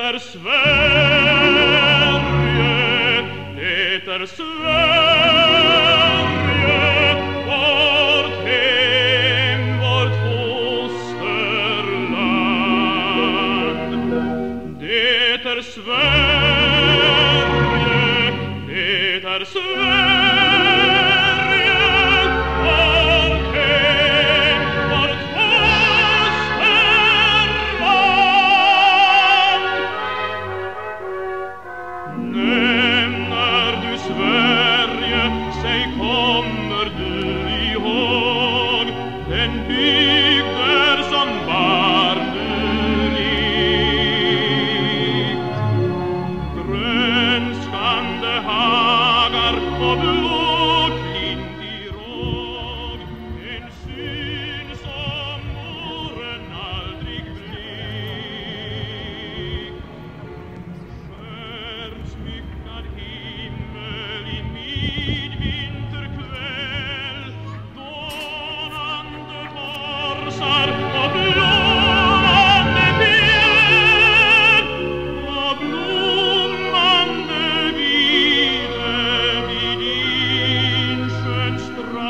ter sverje, ne ter sverje, vårt hem, vårt fosterland. Ne ter sverje, ne ter sverje,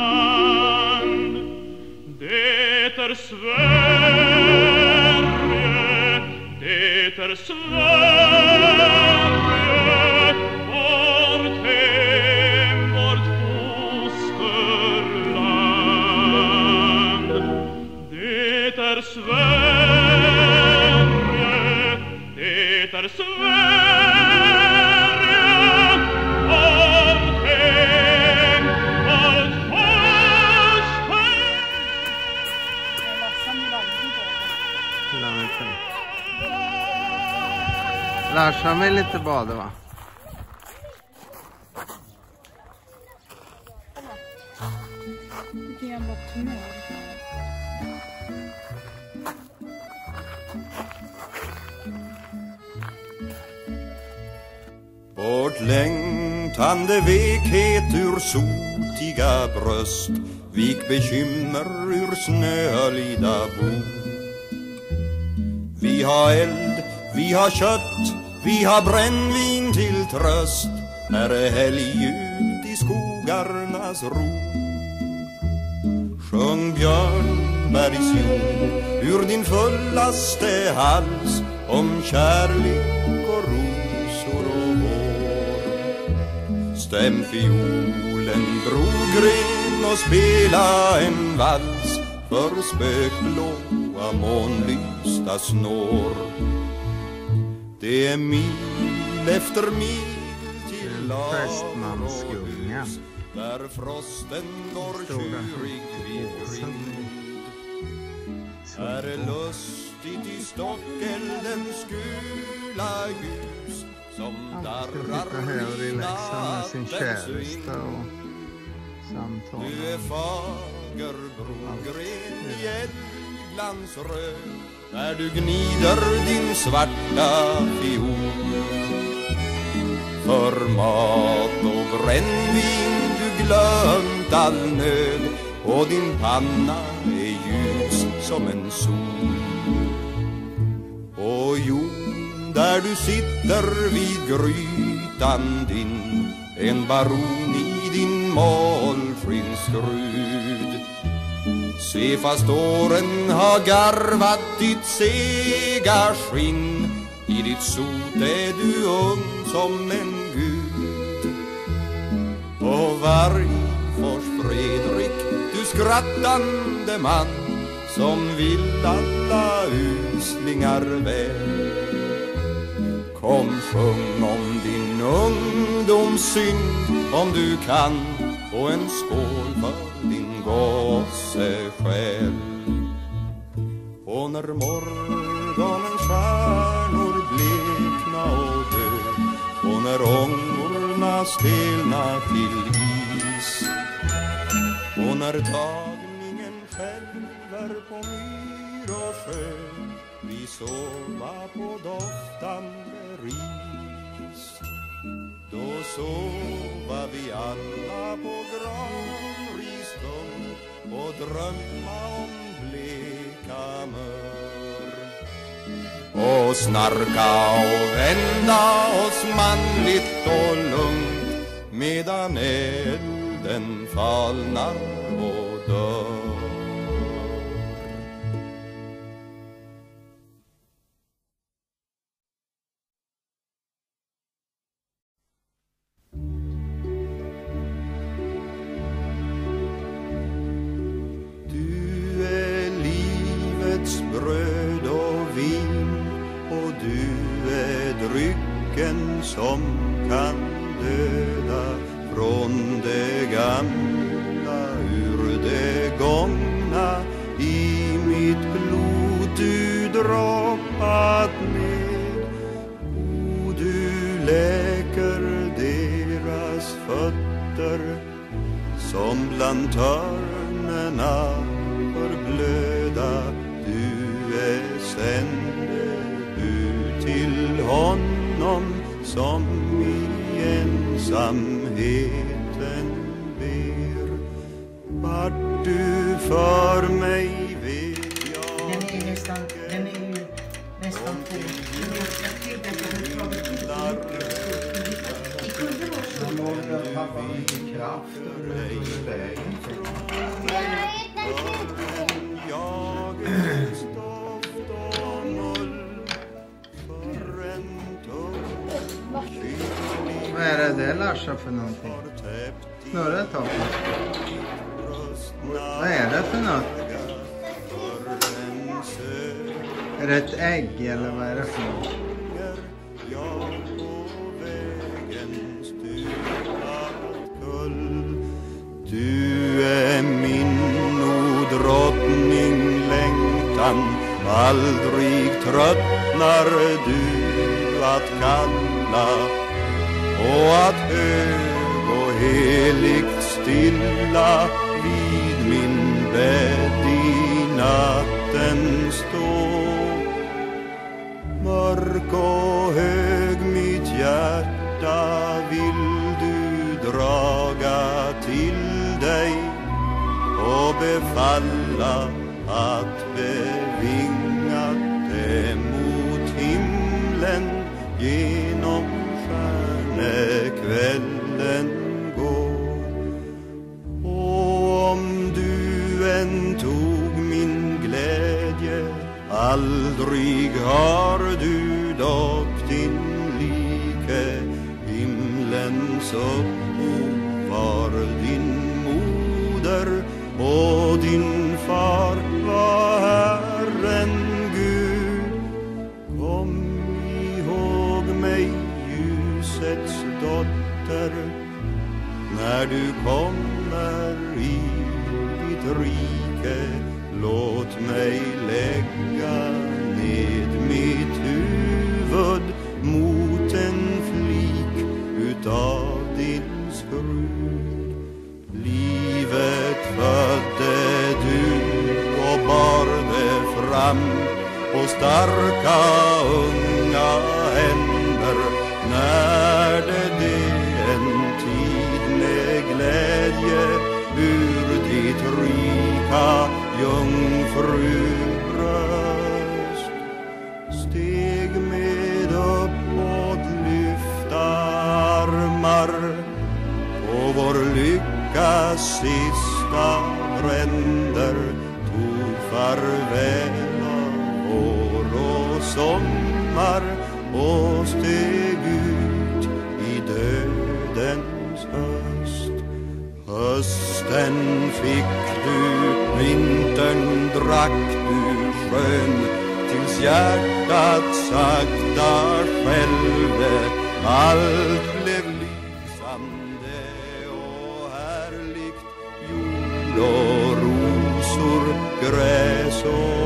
insjöns Det är Sverige, det är Sverige, Han vill inte bada va? Vilken jävla tumör. Vårt längtande vekhet ur sotiga bröst Vik bekymmer ur snöhöljda bo Vi har eld, vi har kött, vi har brännvin till tröst Här är helg ut i skogarnas ro. Sjung Björnbergsjon ur din fullaste hals Om kärlek och rosor och vår. Stäm fiolen, brogren och spela en vals För spökblåa månlysta snår. Det är mil efter mil till lar och Fästmansgunga. hus Där frosten går tjurig vid grind här är lustigt i stockeldens gula ljus Som darrar i nattens vind. Du är fager brogren i eldglans röd När du gnider din svarta fiol. För mat och brännvin du glömt all nöd Och din panna är ljus som en sol. Och jon där du sitter vid grytan din En baron i din målskinnskrud Se fast åren har garvat ditt sega skinn. I ditt sot är du ung som en gud. På Vargfors Fredrik, du skrattande man Som vill alla uslingar väl. Kom sjung om din ungdomssynd om du kan och en skål för gosse själv Och när morgonens stjärnor blekna och dö. Och när ångorna stelna till is. Och när tagningen skälver på myr och sjö vi sova på doftande ris. Då sova drömma om bleka mör. Och snarka och vända oss manligt och lugnt medan elden falnar. Drycken som kan döda från det gamla ur det gångna. I mitt blod du droppat ned O, du läker deras fötter som bland törnena förblöda Du är ut till honom som i ensamheten ber Vart du för mig vet jag Den är nästan, den är ju nästan tom. Men jag tänka att jag har tagit ut. Det kunde vara så. Man måste tappa mycket kraft under vägen. Det där Larsa för någonting? Snurra ett tag. Vad är det för något? Är det ett ägg eller vad är det för något? Du är min o drottning längtan Aldrig tröttnar du att kalla och att hög och heligt stilla vid min bädd i natten stå Mörk och hög mitt hjärta vill du draga till dig och befalla att aldrig har du dock din like himlens upphov var din moder och din far var Herren Gud. Kom ihåg mig ljusets dotter när du kom födde du och bar det fram på starka unga händer närde det en tid med glädje ur ditt rika jungfrubröst. Steg med uppåt lyfta armar på vår lyckas sista bränder tog farväl av vår och sommar och steg ut i dödens höst. Hösten fick du, vintern drack du skön tills hjärtat sakta skälvde allt blev lysande härligt jord och rosor, gräs och